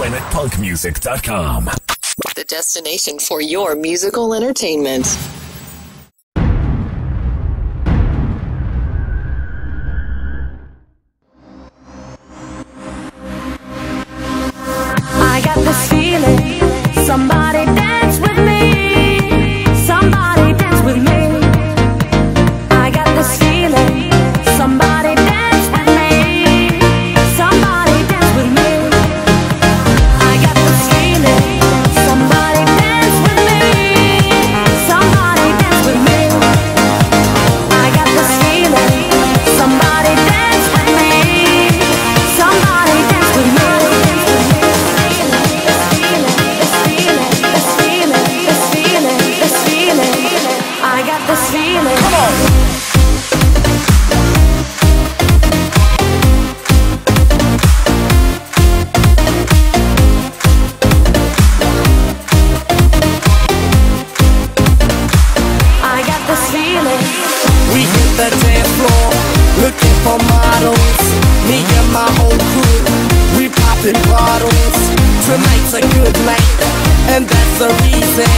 PlanetPunkMusic.com. The destination for your musical entertainment. Floor, looking for models. Me and my whole crew, we popping bottles. Tonight's a good night, and that's the reason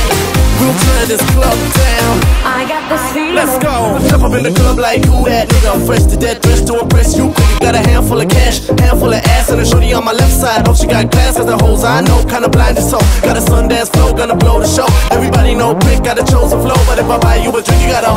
we'll turn this club down. I got this feeling. Let's go. Jump up in the club like who that nigga? I'm fresh to death, dressed to impress you. Quick, got a handful of cash, handful of ass, and a shorty on my left side. Hope she got class, cause the hoes I know kinda blind blinded so. Got a Sundance flow, gonna blow the show. Everybody know Prick got a chosen flow, but if I buy you a drink, you gotta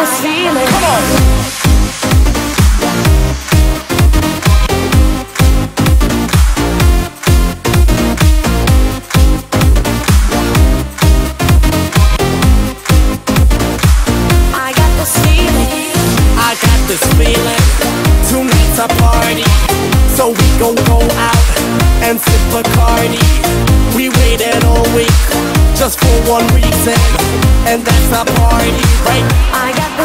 I got this feeling. I got this feeling. I got this feeling. Tonight's a party, so we gon' go out and sip Bacardi. We waited all week just for one reason, and that's a party, right? I got